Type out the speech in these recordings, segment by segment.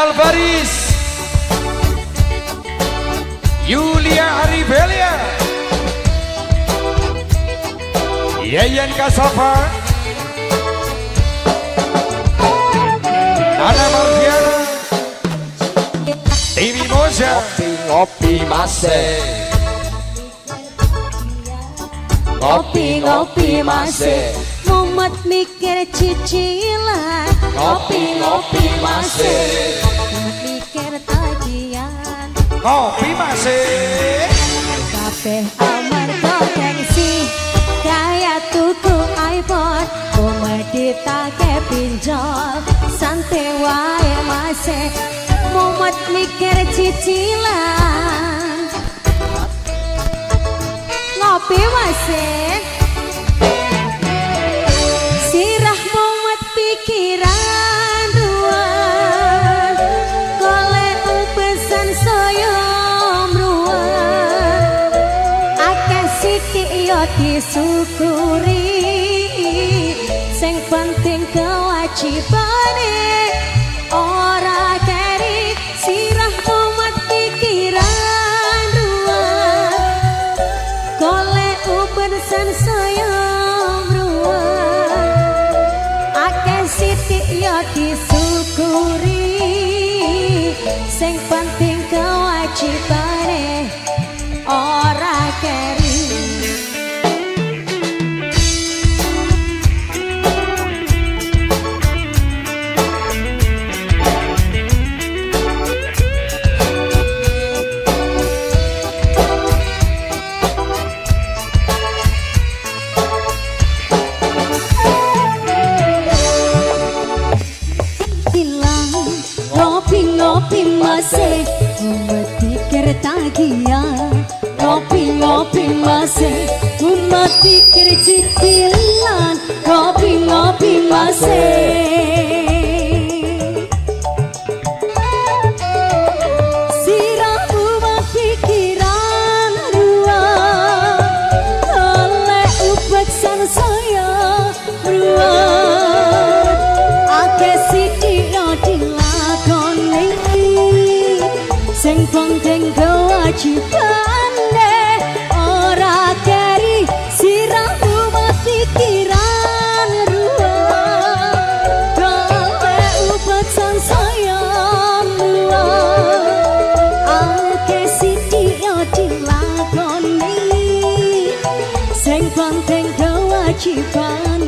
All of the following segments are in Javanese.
Alvaris Yulia Aribelia. Yayan Kasafa Ana Marviana Timi Moja Ngopi, ngopi mase Ngopi, ngopi mase Mumet mikir cicilan. Ngopi, ngopi mase Ngopi masih Kabeh amarga gengsi Kaya tuku iPhone. Mumet ditake pinjol Santai wae masih Mumet mikir cicilan. Ngopi masih disyukuri Sing penting kewajibane masih umat pikir tagihan ngopi-ngopi masih umat pikir cicilan ngopi-ngopi masih Sing penting kewajibane ora keri sirahmu pikiran ruang Golek ubat sang sayang ruang Ake sithik yo dilakoni. Sing penting kewajibane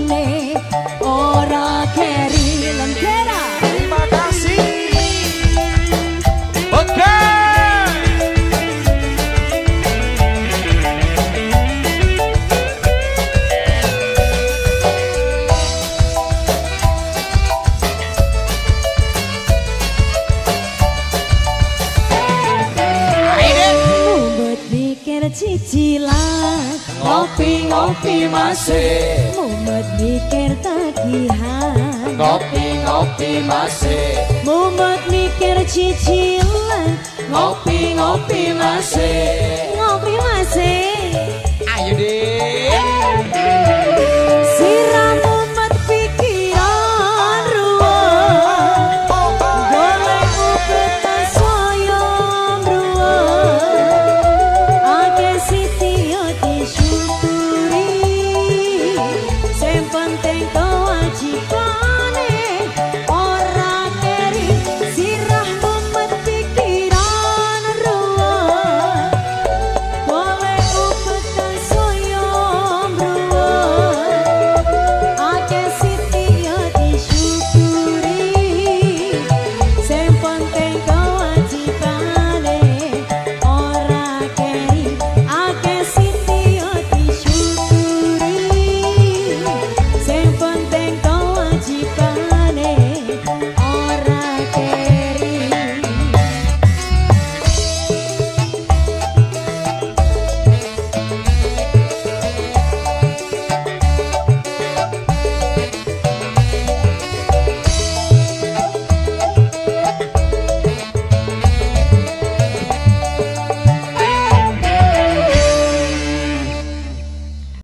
cicilan Ngopi ngopi mase Mumet mikir tagihan Ngopi ngopi mase Mumet mikir cicilan Ngopi ngopi mase Ngopi masih